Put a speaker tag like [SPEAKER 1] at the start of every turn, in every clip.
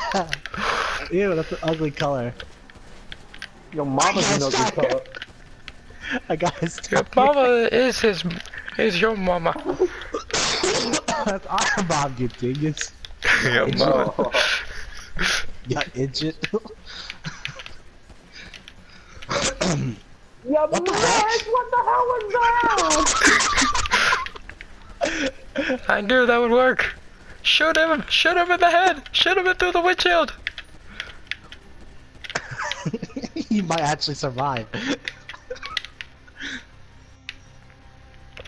[SPEAKER 1] Ew, that's an ugly color.
[SPEAKER 2] Your mama's an ugly
[SPEAKER 1] Stop
[SPEAKER 2] color.
[SPEAKER 1] I got his
[SPEAKER 3] Your mama is his, is your mama.
[SPEAKER 1] That's our mom, you dingus.
[SPEAKER 3] Your mama.
[SPEAKER 1] You idiot.
[SPEAKER 2] yeah,
[SPEAKER 1] What the
[SPEAKER 2] man,
[SPEAKER 1] heck?
[SPEAKER 2] what the hell was that?
[SPEAKER 3] I knew that would work. Shoot him! Shoot him in the head! Shoot him through the windshield!
[SPEAKER 1] you might actually survive.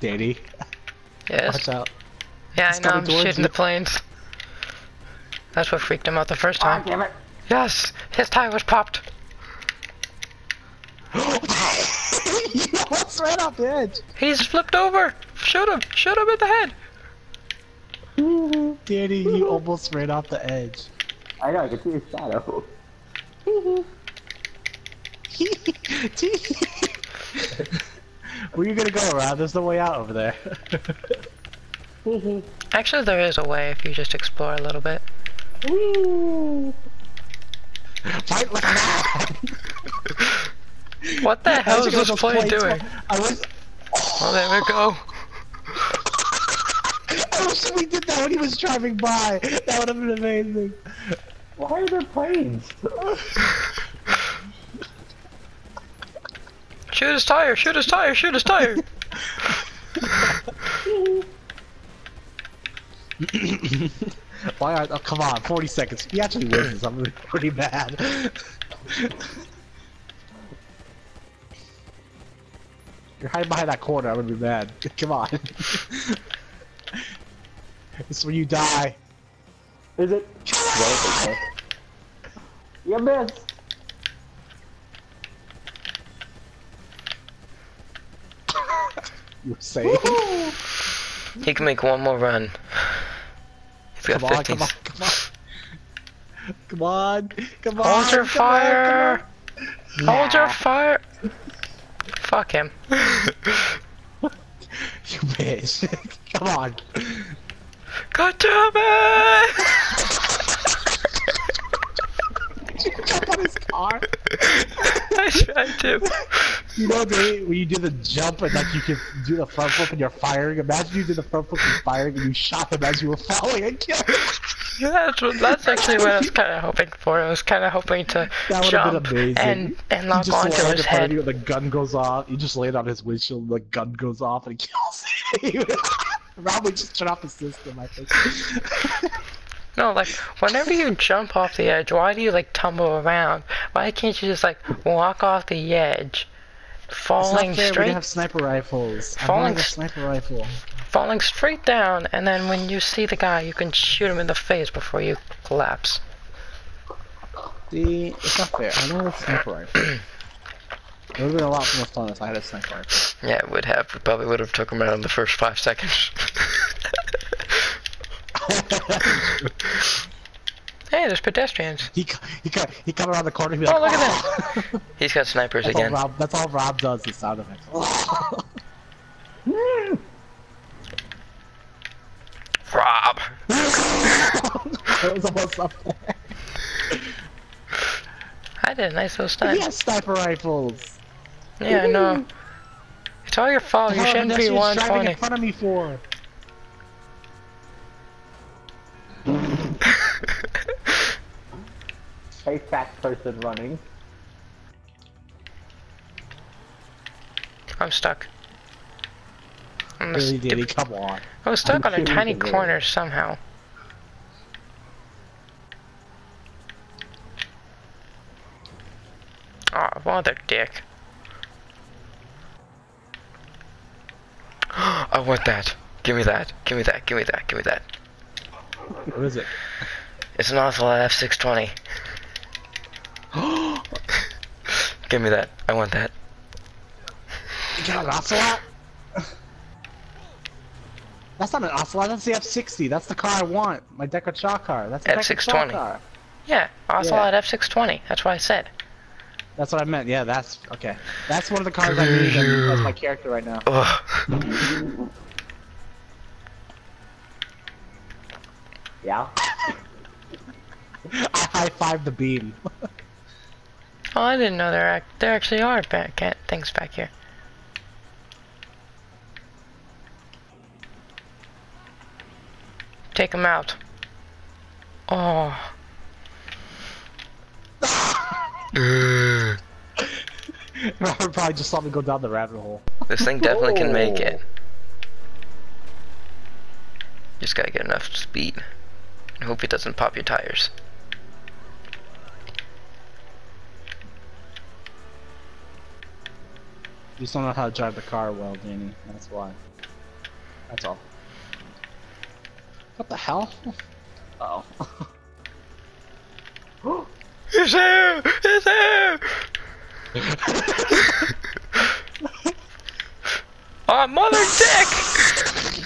[SPEAKER 1] Danny,
[SPEAKER 3] Yes.
[SPEAKER 1] watch out.
[SPEAKER 3] Yeah,
[SPEAKER 1] He's
[SPEAKER 3] I know. I'm shooting
[SPEAKER 1] you.
[SPEAKER 3] the planes. That's what freaked him out the first
[SPEAKER 2] Ah,
[SPEAKER 3] time.
[SPEAKER 2] damn it.
[SPEAKER 3] Yes, his tire was popped.
[SPEAKER 1] you almost ran off the edge.
[SPEAKER 3] He's flipped over. Shoot him! Shoot him in the head!
[SPEAKER 1] Danny, you almost ran off the edge.
[SPEAKER 2] I know, I can see his shadow.
[SPEAKER 1] Where you gonna go around? There's no way out over there.
[SPEAKER 3] Actually, there is a way if you just explore a little bit.
[SPEAKER 1] Fight like that!
[SPEAKER 3] What the hell is this
[SPEAKER 1] those
[SPEAKER 3] plane doing?
[SPEAKER 1] I wish,
[SPEAKER 3] Oh, there we go.
[SPEAKER 1] I wish we did that when he was driving by. That would have been amazing.
[SPEAKER 2] Why are there planes?
[SPEAKER 3] Shoot his tire! Shoot his tire! Shoot his tire!
[SPEAKER 1] Why are? Oh, come on, 40 seconds. He actually wins. I'm really pretty mad. You're hiding behind that corner. I'm gonna be mad. Come on. This is where you die.
[SPEAKER 2] Is it? okay. You missed.
[SPEAKER 1] You were saying?
[SPEAKER 3] He can make one more run. He's got
[SPEAKER 1] Come on,
[SPEAKER 3] 15.
[SPEAKER 1] come on, come on. Come on, come on.
[SPEAKER 3] Hold your
[SPEAKER 1] come on,
[SPEAKER 3] fire!
[SPEAKER 1] come on.
[SPEAKER 3] Hold your fire! Fuck him.
[SPEAKER 1] You bitch. come on.
[SPEAKER 3] God damn it!
[SPEAKER 1] Did you jump on his car?
[SPEAKER 3] I tried to.
[SPEAKER 1] You know, Dave, when you do the jump and like you can do the front flip and you're firing. Imagine you did the front flip and firing and you shot him as you were falling and killed him.
[SPEAKER 3] Yeah, that's, what, that's actually what I was kind of hoping for. I was kind of hoping to
[SPEAKER 1] That would have
[SPEAKER 3] jump
[SPEAKER 1] been amazing.
[SPEAKER 3] and and lock onto his
[SPEAKER 1] in front of
[SPEAKER 3] head.
[SPEAKER 1] you the gun goes off. You just land on his windshield and the gun goes off and kills you. Probably just turn off the system, I think.
[SPEAKER 3] No, like whenever you jump off the edge, why do you like tumble around? Why can't you just like walk off the edge, Falling It's
[SPEAKER 1] not fair, we
[SPEAKER 3] straight,
[SPEAKER 1] didn't have sniper rifles. I
[SPEAKER 3] Falling
[SPEAKER 1] wanted a
[SPEAKER 3] s-
[SPEAKER 1] sniper rifle.
[SPEAKER 3] falling straight down, and then when you see the guy, you can shoot him in the face before you collapse.
[SPEAKER 1] See, it's not fair. I wanted a sniper rifle. It would have been a lot more fun if I had a sniper rifle.
[SPEAKER 3] Yeah, it would have. It probably would have took him out in the first five seconds. hey, there's pedestrians.
[SPEAKER 1] he co- he co- he come around the corner. He'd be
[SPEAKER 3] Oh, look at
[SPEAKER 1] "Oh."
[SPEAKER 3] He's got snipers
[SPEAKER 1] That's all
[SPEAKER 3] again.
[SPEAKER 1] Rob. That's all Rob does. The sound effects.
[SPEAKER 3] Rob.
[SPEAKER 1] that was almost up there.
[SPEAKER 3] I did a nice little stunt.
[SPEAKER 1] He has sniper rifles.
[SPEAKER 3] Yeah, no. It's all your fault. You shouldn't be
[SPEAKER 1] what he's
[SPEAKER 3] 120.
[SPEAKER 1] in front of me for.
[SPEAKER 2] A fat person running.
[SPEAKER 3] I'm stuck. I'm,
[SPEAKER 1] Really,
[SPEAKER 3] stu-
[SPEAKER 1] Danny? Come on.
[SPEAKER 3] I was stuck
[SPEAKER 2] I'm
[SPEAKER 3] on a tiny corner somehow. Oh, mother dick. I want that. Give me that. Give me that. Give me that. Give me that.
[SPEAKER 1] What is it?
[SPEAKER 3] It's an Ocelot F620. Give me that. I want that.
[SPEAKER 1] You got an ocelot? That's not an ocelot. That's the F60. That's the car I want. My Deckard Shaw car. That's the Deckard Shaw
[SPEAKER 3] F620.
[SPEAKER 1] car.
[SPEAKER 3] Yeah, Ocelot F620. That's what I said.
[SPEAKER 1] That's what I meant. Yeah, that's okay. That's one of the cars I need as- as my character right now.
[SPEAKER 3] Ugh.
[SPEAKER 2] Yeah.
[SPEAKER 1] I high five the beam.
[SPEAKER 3] Oh, I didn't know there ac- there actually are back ca- things back here. Take them out. Oh.
[SPEAKER 1] Robert probably just saw me go down the rabbit hole.
[SPEAKER 3] This thing definitely can make it. Just gotta get enough speed. And hope it doesn't pop your tires.
[SPEAKER 1] You just don't know how to drive the car well, Danny. That's why. That's all. What the hell? Oh.
[SPEAKER 3] It's there! It's there! oh, mother dick!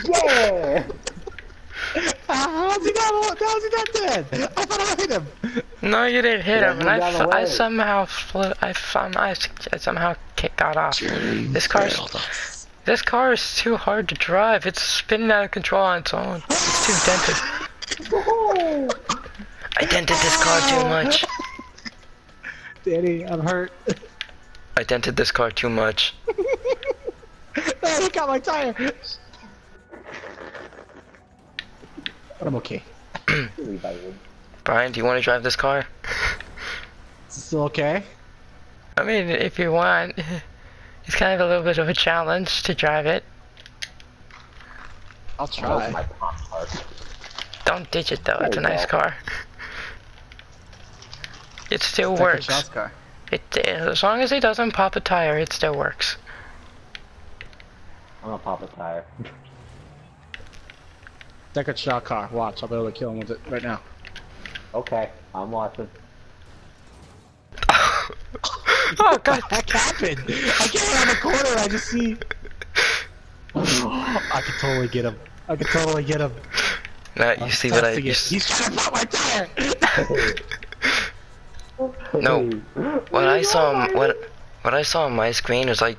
[SPEAKER 2] Yeah!
[SPEAKER 1] Uh, how's he not? How's he not dead? I thought I hit him.
[SPEAKER 3] No, you didn't hit
[SPEAKER 2] Yeah,
[SPEAKER 3] him, and I,
[SPEAKER 2] move out of
[SPEAKER 3] f-
[SPEAKER 2] the
[SPEAKER 3] I somehow flew, I found, I, s- I somehow got off. This car's, this car is too hard to drive. It's spinning out of control on its own. It's too dented. I dented this car too much.
[SPEAKER 1] Danny, I'm hurt.
[SPEAKER 3] I dented this car too much.
[SPEAKER 1] oh, he got my tire. But I'm okay.
[SPEAKER 3] Brian, do you want to drive this car?
[SPEAKER 1] Is it still okay?
[SPEAKER 3] I mean, if you want. It's kind of a little bit of a challenge to drive it.
[SPEAKER 1] I'll try.
[SPEAKER 2] my pop card.
[SPEAKER 3] Don't ditch it though, it's a nice
[SPEAKER 2] go.
[SPEAKER 3] car. It still
[SPEAKER 1] Take a
[SPEAKER 3] works.
[SPEAKER 1] shot's car.
[SPEAKER 3] It uh, as long as it doesn't pop a tire, it still works.
[SPEAKER 2] I'm gonna pop a tire.
[SPEAKER 1] Deckard Shaw car. Watch, I'll be able to kill him with it right now.
[SPEAKER 2] Okay, I'm watching.
[SPEAKER 3] oh god.
[SPEAKER 1] Heck happened? I came around the corner. I just see. I could totally get him. I could totally get him.
[SPEAKER 3] Now you see what I
[SPEAKER 1] Testing
[SPEAKER 3] you
[SPEAKER 1] it.
[SPEAKER 3] s-
[SPEAKER 1] He's trying to pop my tire.
[SPEAKER 3] No. what I saw on- what what I saw on my screen is I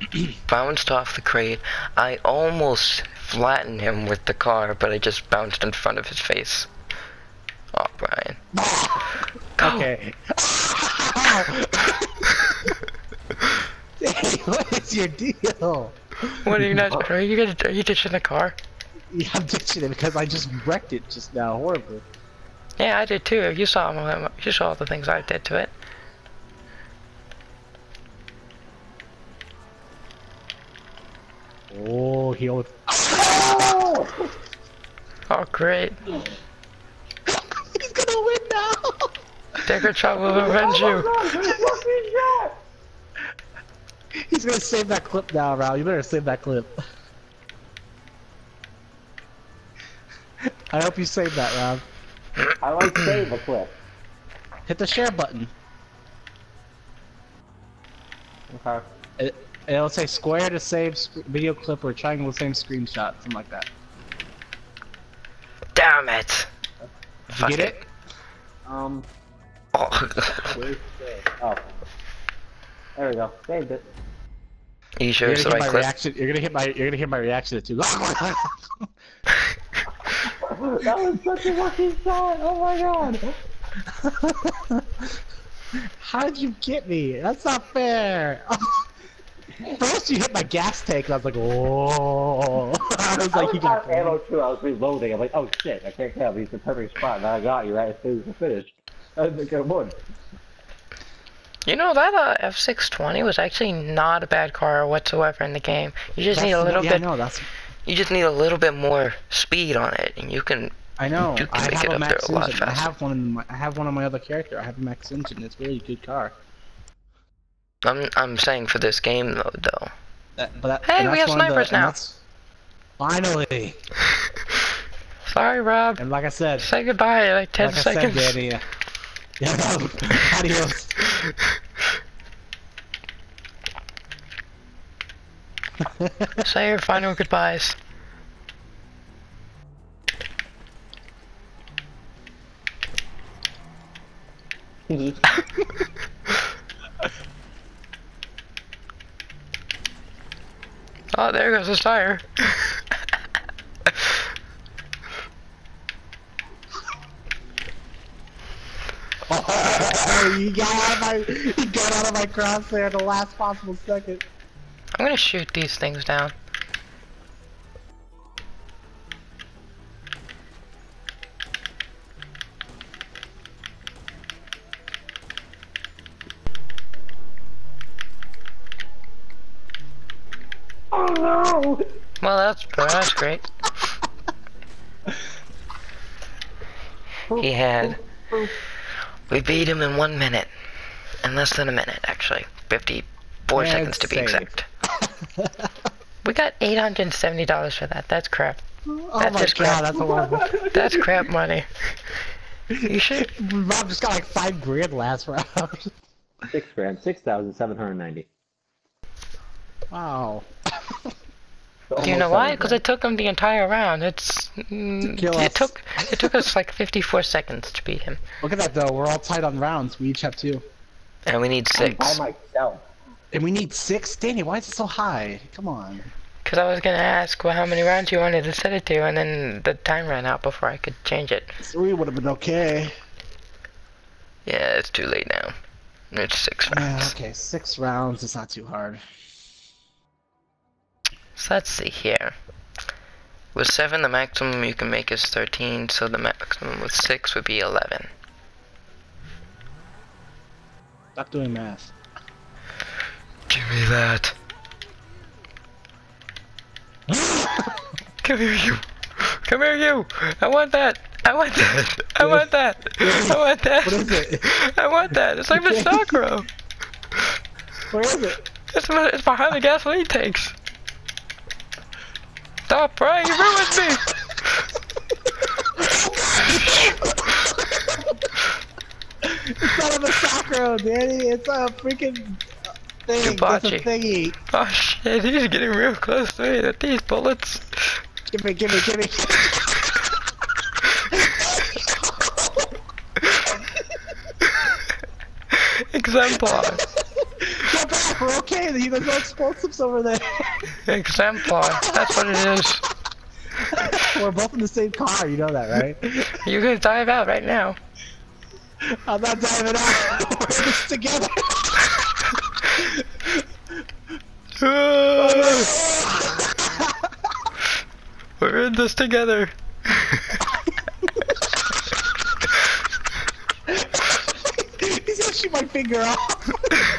[SPEAKER 3] bounced off the crate. I almost flattened him with the car, but I just bounced in front of his face. Oh, Brian. Go.
[SPEAKER 1] okay. What is your deal?
[SPEAKER 3] What are you not? Are you gonna? Are you ditching the car?
[SPEAKER 1] Yeah, I'm ditching it because I just wrecked it just now horribly.
[SPEAKER 3] Yeah, I did too. You saw my- you saw all the things I did to it.
[SPEAKER 1] Oh, he almost.
[SPEAKER 3] Oh, great.
[SPEAKER 1] He's gonna win now.
[SPEAKER 3] Deckard Shaw will avenge oh you.
[SPEAKER 1] He's gonna save that clip now, Ral. You better save that clip. I hope you save that, Rob.
[SPEAKER 2] I like save a clip.
[SPEAKER 1] Hit the share button.
[SPEAKER 2] Okay.
[SPEAKER 1] It, it'll say square to save video clip or triangle to save screenshot, something like that.
[SPEAKER 3] Damn it.
[SPEAKER 1] Did
[SPEAKER 3] Fuck
[SPEAKER 1] you get it?
[SPEAKER 2] Um,
[SPEAKER 3] Oh.
[SPEAKER 2] Oh. There we go. Saved it.
[SPEAKER 3] you sure
[SPEAKER 1] You're
[SPEAKER 3] it's
[SPEAKER 1] gonna
[SPEAKER 3] the
[SPEAKER 1] hit
[SPEAKER 3] right
[SPEAKER 1] my
[SPEAKER 3] clip?
[SPEAKER 1] reaction. You're gonna hit my. You're gonna hear my reaction to.
[SPEAKER 2] that was such a lucky shot! Oh my god!
[SPEAKER 1] How did you get me? That's not fair. First you hit my gas tank, and I was like, oh. I was
[SPEAKER 2] I
[SPEAKER 1] like,
[SPEAKER 2] was
[SPEAKER 1] you got
[SPEAKER 2] out of ammo too. I was reloading. I'm like, oh shit, I can't kill him. He's the perfect spot. And I got you right as soon as I finished. I was like, I'm one.
[SPEAKER 3] You know that uh, F620 was actually not a bad car whatsoever in the game. You just need a little
[SPEAKER 1] yeah,
[SPEAKER 3] bit.
[SPEAKER 1] I know. That's.
[SPEAKER 3] You just need a little bit more speed on it, and you can.
[SPEAKER 1] I know.
[SPEAKER 3] You can
[SPEAKER 1] I
[SPEAKER 3] make
[SPEAKER 1] have
[SPEAKER 3] it
[SPEAKER 1] a
[SPEAKER 3] up there a lot
[SPEAKER 1] engine. I have one. In my, I have one on my other character. I have a max engine. It's a really good car.
[SPEAKER 3] I'm I'm saying for this game though, though.
[SPEAKER 1] That, but that,
[SPEAKER 3] Hey, we have
[SPEAKER 1] the-
[SPEAKER 3] snipers
[SPEAKER 1] and
[SPEAKER 3] now.
[SPEAKER 1] Finally,
[SPEAKER 3] Sorry, Rob.
[SPEAKER 1] and like I said,
[SPEAKER 3] Say goodbye in like ten
[SPEAKER 1] like
[SPEAKER 3] seconds.
[SPEAKER 1] I said, Danny. uh, Yeah, adios.
[SPEAKER 3] Say your final goodbyes. Oh, there goes his tire.
[SPEAKER 1] Oh, you got out of my, you got out of my crosshair at the last possible second.
[SPEAKER 3] I'm gonna shoot these things down.
[SPEAKER 2] Oh no!
[SPEAKER 3] Well, that's that's great. He had. We beat him in one minute. In less than a minute, actually. 54
[SPEAKER 1] And
[SPEAKER 3] seconds to be
[SPEAKER 1] saved.
[SPEAKER 3] exact. We got $870 for that. That's crap.
[SPEAKER 1] Oh
[SPEAKER 3] That's
[SPEAKER 1] my
[SPEAKER 3] just
[SPEAKER 1] god,
[SPEAKER 3] crap.
[SPEAKER 1] that's a lot. Of,
[SPEAKER 3] That's crap money. You should.
[SPEAKER 1] Rob just got like five grand last round.
[SPEAKER 2] Six grand, six thousand seven hundred ninety.
[SPEAKER 1] wow.
[SPEAKER 3] Do you know why? Because it took him the entire round. It's. mm,
[SPEAKER 1] kill
[SPEAKER 3] it
[SPEAKER 1] us.
[SPEAKER 3] took it took us like 54 seconds to beat him,
[SPEAKER 1] Look at that though. We're all tied on rounds. We each have two,
[SPEAKER 3] and we need six.
[SPEAKER 2] By myself.
[SPEAKER 1] And we need six. Danny, why is it so high? Come on.
[SPEAKER 3] Because I was gonna ask well, how many rounds you wanted to set it to, and then the time ran out before I could change it.
[SPEAKER 1] Three would have been okay.
[SPEAKER 3] Yeah, it's too late now. It's six
[SPEAKER 1] Yeah,
[SPEAKER 3] rounds.
[SPEAKER 1] okay, six rounds. It's not too hard.
[SPEAKER 3] So let's see here. With seven, the maximum you can make is 13, so the maximum with six would be 11.
[SPEAKER 1] Stop doing math.
[SPEAKER 3] Give me that. Come here, you. Come here, you. I want that. I want that. I want that. I want that.
[SPEAKER 1] What is it?
[SPEAKER 3] I want that. It's like the Sakura.
[SPEAKER 1] Where is it?
[SPEAKER 3] It's, it's behind the gasoline tanks. Stop, Brian. You ruined me.
[SPEAKER 1] It's not a Massacro, Danny. It's a freaking thing. It's a thingy.
[SPEAKER 3] Oh shit, he's getting real close to me with these bullets.
[SPEAKER 1] Give me, give me, give me.
[SPEAKER 3] Exemplar.
[SPEAKER 1] Go back. We're okay. There's no explosives over there.
[SPEAKER 3] Exemplar. That's what it is.
[SPEAKER 1] We're both in the same car. You know that, right?
[SPEAKER 3] You can dive out right now.
[SPEAKER 1] I'm not diving out. We're just together.
[SPEAKER 3] We're in this together.
[SPEAKER 1] He's gonna shoot my finger off.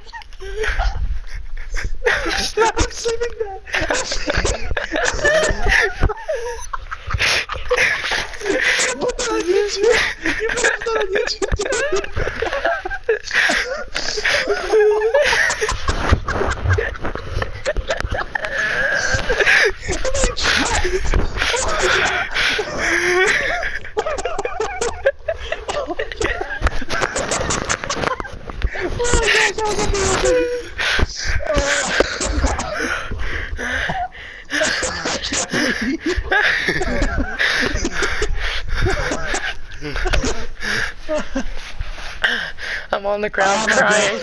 [SPEAKER 1] I'm on
[SPEAKER 3] the ground crying.